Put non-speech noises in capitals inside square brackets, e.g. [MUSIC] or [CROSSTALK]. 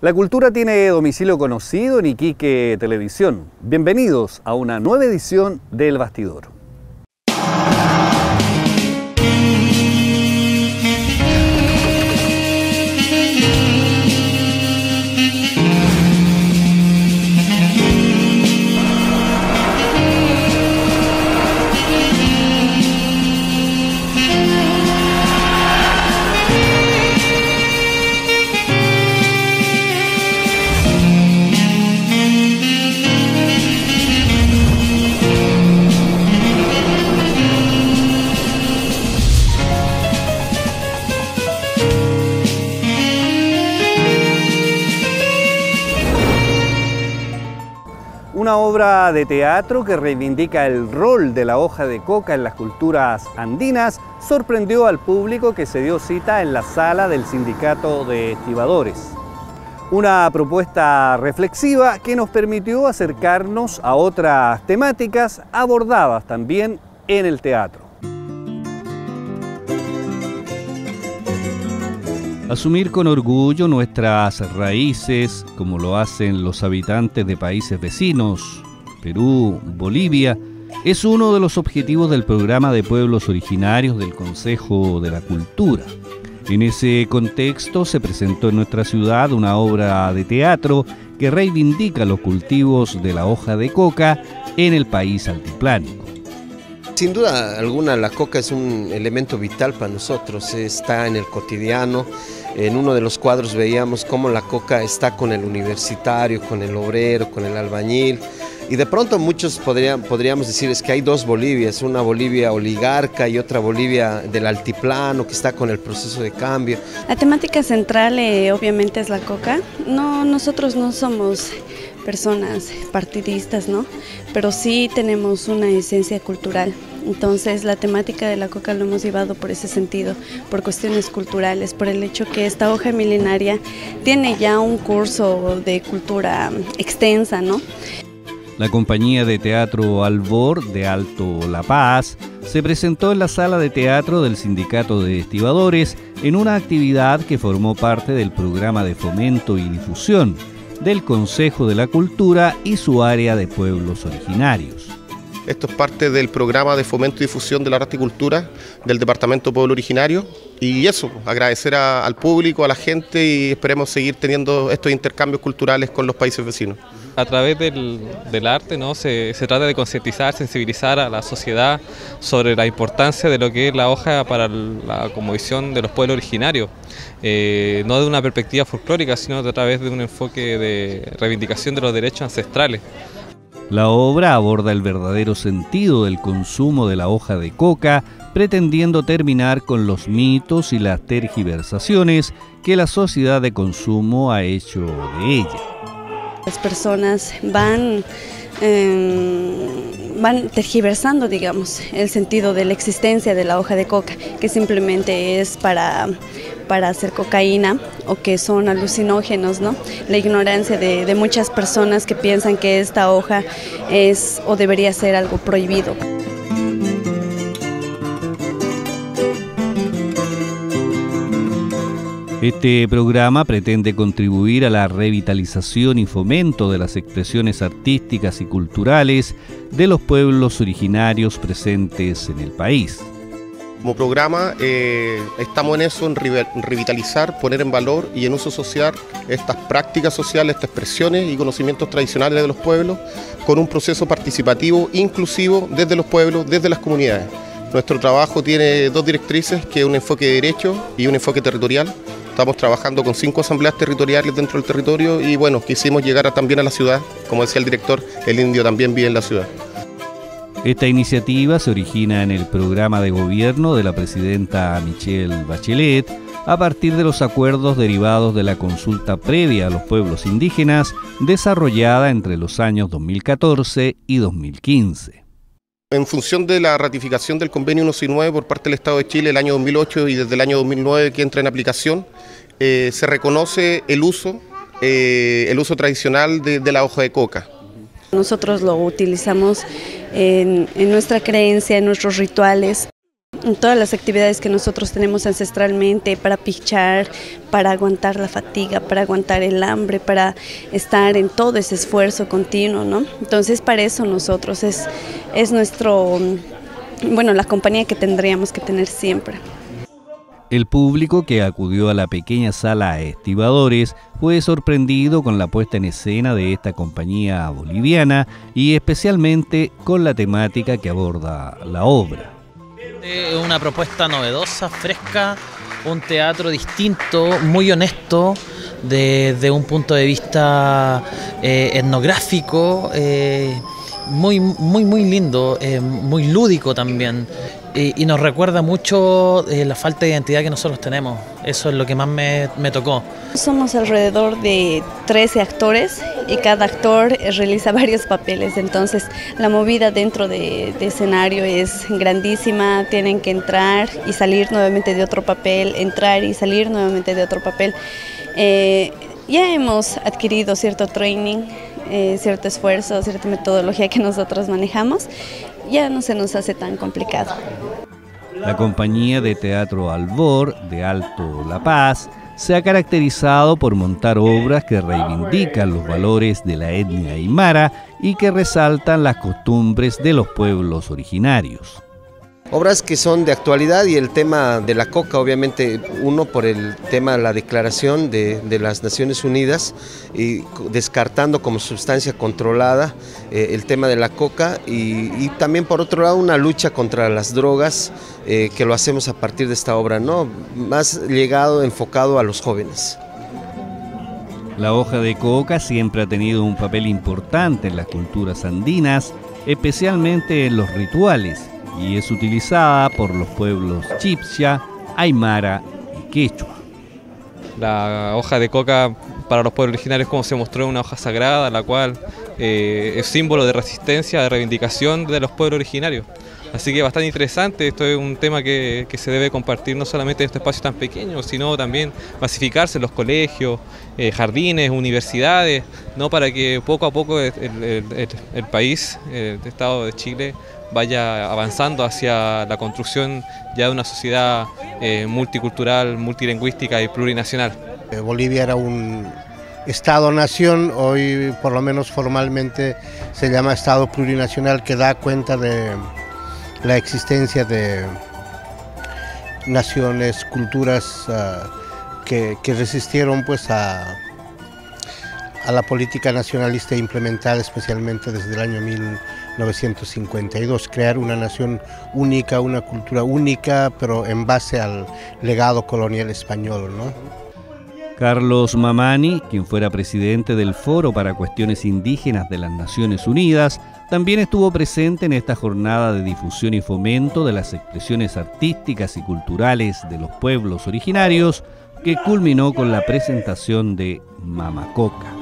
La cultura tiene domicilio conocido en Iquique Televisión. Bienvenidos a una nueva edición del Bastidor. Una obra de teatro que reivindica el rol de la hoja de coca en las culturas andinas sorprendió al público que se dio cita en la sala del Sindicato de Estibadores. Una propuesta reflexiva que nos permitió acercarnos a otras temáticas abordadas también en el teatro. Asumir con orgullo nuestras raíces, como lo hacen los habitantes de países vecinos, Perú, Bolivia, es uno de los objetivos del programa de pueblos originarios del Consejo de la Cultura. En ese contexto se presentó en nuestra ciudad una obra de teatro que reivindica los cultivos de la hoja de coca en el país altiplánico. Sin duda alguna la coca es un elemento vital para nosotros, está en el cotidiano. En uno de los cuadros veíamos cómo la coca está con el universitario, con el obrero, con el albañil. Y de pronto muchos podríamos decir es que hay dos Bolivias, una Bolivia oligarca y otra Bolivia del altiplano que está con el proceso de cambio. La temática central eh, obviamente es la coca. No, nosotros no somos personas partidistas, ¿no? Pero sí tenemos una esencia cultural. Entonces la temática de la coca lo hemos llevado por ese sentido, por cuestiones culturales, por el hecho que esta hoja milenaria tiene ya un curso de cultura extensa, ¿no? La compañía de teatro Albor de Alto La Paz se presentó en la sala de teatro del Sindicato de Estibadores en una actividad que formó parte del programa de fomento y difusión del Consejo de la Cultura y su área de pueblos originarios. Esto es parte del programa de fomento y difusión de la arte y cultura del Departamento Pueblo Originario. Y eso, agradecer al público, a la gente y esperemos seguir teniendo estos intercambios culturales con los países vecinos. A través del, arte ¿no? Se, trata de concientizar, sensibilizar a la sociedad sobre la importancia de lo que es la hoja para la conmovisión de los pueblos originarios. Eh, no de una perspectiva folclórica, sino a través de un enfoque de reivindicación de los derechos ancestrales. La obra aborda el verdadero sentido del consumo de la hoja de coca, pretendiendo terminar con los mitos y las tergiversaciones que la sociedad de consumo ha hecho de ella. Las personas van, em, van tergiversando, digamos, el sentido de la existencia de la hoja de coca, que simplemente es para para hacer cocaína o que son alucinógenos, ¿no? La ignorancia de, de muchas personas que piensan que esta hoja es o debería ser algo prohibido. Este programa pretende contribuir a la revitalización y fomento de las expresiones artísticas y culturales de los pueblos originarios presentes en el país. Como programa eh, estamos en eso, en revitalizar, poner en valor y en uso social estas prácticas sociales, estas expresiones y conocimientos tradicionales de los pueblos con un proceso participativo inclusivo desde los pueblos, desde las comunidades. Nuestro trabajo tiene dos directrices, que es un enfoque de derecho y un enfoque territorial. Estamos trabajando con cinco asambleas territoriales dentro del territorio y bueno, quisimos llegar también a la ciudad. Como decía el director, el indio también vive en la ciudad. Esta iniciativa se origina en el programa de gobierno de la presidenta Michelle Bachelet a partir de los acuerdos derivados de la consulta previa a los pueblos indígenas desarrollada entre los años 2014 y 2015. En función de la ratificación del convenio 169 por parte del Estado de Chile el año 2008 y desde el año 2009 que entra en aplicación, eh, se reconoce el uso, eh, el uso tradicional de la hoja de coca. Nosotros lo utilizamos en, nuestra creencia, en nuestros rituales. en todas las actividades que nosotros tenemos ancestralmente para pichar, para aguantar la fatiga, para aguantar el hambre, para estar en todo ese esfuerzo continuo, ¿no? Entonces para eso nosotros es, es nuestro, bueno, la compañía que tendríamos que tener siempre. El público que acudió a la pequeña sala Estibadores fue sorprendido con la puesta en escena de esta compañía boliviana y especialmente con la temática que aborda la obra. Es una propuesta novedosa, fresca, un teatro distinto, muy honesto, desde un punto de vista eh, etnográfico, eh, muy, muy, muy lindo, eh, muy lúdico también y, nos recuerda mucho eh, la falta de identidad que nosotros tenemos. Eso es lo que más me, tocó. Somos alrededor de 13 actores y cada actor realiza [LAUGHS] varios papeles, entonces la movida dentro de, escenario es grandísima, tienen que entrar y salir nuevamente de otro papel, entrar y salir nuevamente de otro papel. Eh, ya hemos adquirido cierto training, eh, cierto esfuerzo, cierta metodología que nosotros manejamos ya no se nos hace tan complicado. La compañía de teatro Albor de Alto La Paz se ha caracterizado por montar obras que reivindican los valores de la etnia aymara y que resaltan las costumbres de los pueblos originarios. Obras que son de actualidad y el tema de la coca, obviamente, uno por el tema de la declaración de, las Naciones Unidas y descartando como sustancia controlada eh, el tema de la coca y, también por otro lado una lucha contra las drogas eh, que lo hacemos a partir de esta obra, ¿no? más llegado, enfocado a los jóvenes. La hoja de coca siempre ha tenido un papel importante en las culturas andinas, especialmente en los rituales y es utilizada por los pueblos chipcha, aymara y quechua. La hoja de coca para los pueblos originarios como se mostró una hoja sagrada, la cual eh, es símbolo de resistencia, de reivindicación de los pueblos originarios. Así que bastante interesante, esto es un tema que, se debe compartir no solamente en este espacio tan pequeño, sino también masificarse en los colegios, eh, jardines, universidades, ¿no? para que poco a poco el país, el Estado de Chile, vaya avanzando hacia la construcción ya de una sociedad eh, multicultural, multilingüística y plurinacional. Eh, Bolivia era un Estado-nación, hoy por lo menos formalmente se llama Estado plurinacional que da cuenta de la existencia de naciones, culturas ah, que, resistieron pues a, la política nacionalista implementada especialmente desde el año 1952, crear una nación única, una cultura única, pero en base al legado colonial español. ¿no? Carlos Mamani, quien fuera presidente del Foro para Cuestiones Indígenas de las Naciones Unidas, también estuvo presente en esta jornada de difusión y fomento de las expresiones artísticas y culturales de los pueblos originarios, que culminó con la presentación de Mamacoca.